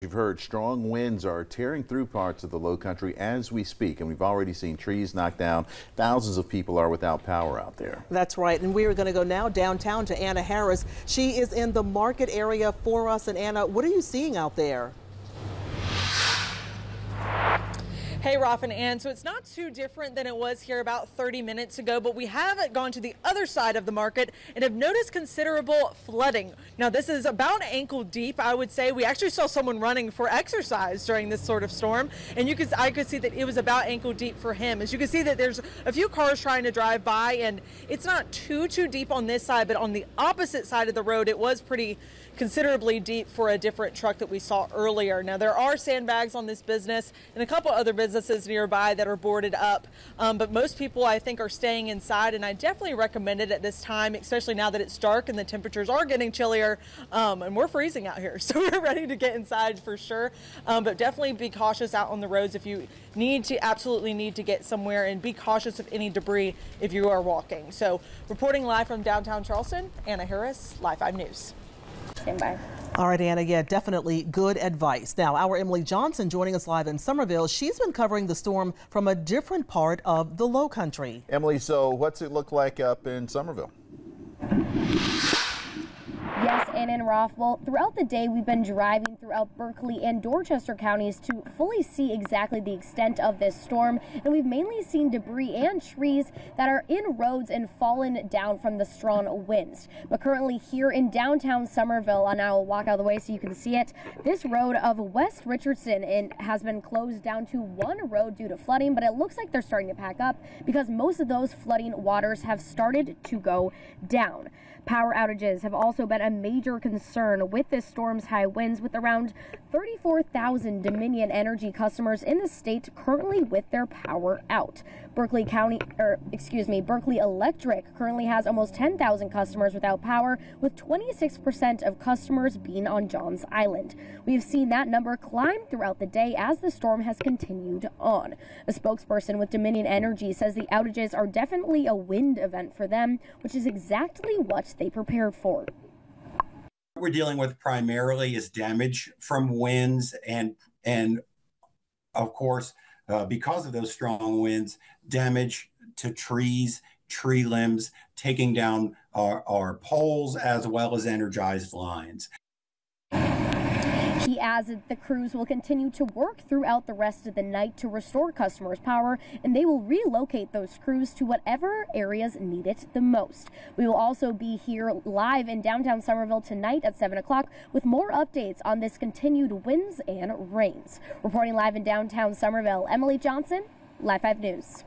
You've heard strong winds are tearing through parts of the low country as we speak, and we've already seen trees knocked down. Thousands of people are without power out there. That's right. And we are going to go now downtown to Anna Harris. She is in the market area for us. And Anna, what are you seeing out there? Hey, Ralph and Ann. So it's not too different than it was here about 30 minutes ago, but we have gone to the other side of the market and have noticed considerable flooding. Now, this is about ankle deep, I would say. We actually saw someone running for exercise during this sort of storm, and you could I could see that it was about ankle deep for him. As you can see that there's a few cars trying to drive by, and it's not too too deep on this side, but on the opposite side of the road, it was pretty considerably deep for a different truck that we saw earlier. Now, there are sandbags on this business and a couple other businesses nearby that are boarded up, um, but most people, I think, are staying inside, and I definitely recommend it at this time, especially now that it's dark and the temperatures are getting chillier, um, and we're freezing out here, so we're ready to get inside for sure. Um, but definitely be cautious out on the roads if you need to, absolutely need to get somewhere, and be cautious of any debris if you are walking. So, reporting live from downtown Charleston, Anna Harris, Live 5 News. Stand by. All right, Anna, yeah, definitely good advice. Now, our Emily Johnson joining us live in Summerville. She's been covering the storm from a different part of the low country. Emily, so what's it look like up in Summerville? Yes, and in Roth. Well, throughout the day, we've been driving throughout Berkeley and Dorchester counties to fully see exactly the extent of this storm. And we've mainly seen debris and trees that are in roads and fallen down from the strong winds. But currently here in downtown Summerville, and I will walk out of the way so you can see it, this road of West Richardson in, has been closed down to one road due to flooding, but it looks like they're starting to pack up because most of those flooding waters have started to go down. Power outages have also been a major concern with this storm's high winds, with around 34,000 Dominion Energy customers in the state currently with their power out. Berkeley County, or excuse me, Berkeley Electric currently has almost 10,000 customers without power, with 26% of customers being on Johns Island. We've seen that number climb throughout the day as the storm has continued on. A spokesperson with Dominion Energy says the outages are definitely a wind event for them, which is exactly what they prepared for. What we're dealing with primarily is damage from winds and and of course uh, because of those strong winds, damage to trees, tree limbs, taking down our, our poles as well as energized lines. He adds that the crews will continue to work throughout the rest of the night to restore customers' power, and they will relocate those crews to whatever areas need it the most. We will also be here live in downtown Summerville tonight at 7 o'clock with more updates on this continued winds and rains. Reporting live in downtown Summerville, Emily Johnson, Live 5 News.